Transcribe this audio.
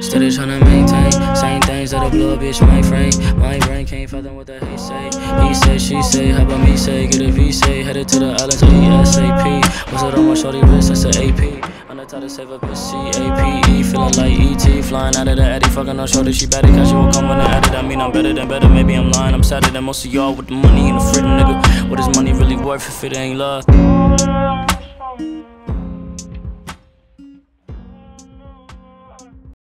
Steady tryna maintain same things that a blow bitch my frame. My brain can't fathom what the hate say. He say, she say, how about me say? Get a V say, headed to the islands ASAP. Was it on my shorty wrist? That's an AP. On the top to save a bitch, C-A-P-E Feeling like E.T. Flying out of the Eddie Fucking on shorty, she better Cause she will come when I edit I mean I'm better than better, maybe I'm lying I'm sadder than most of y'all with the money and the freedom, nigga What is money really worth if it ain't love?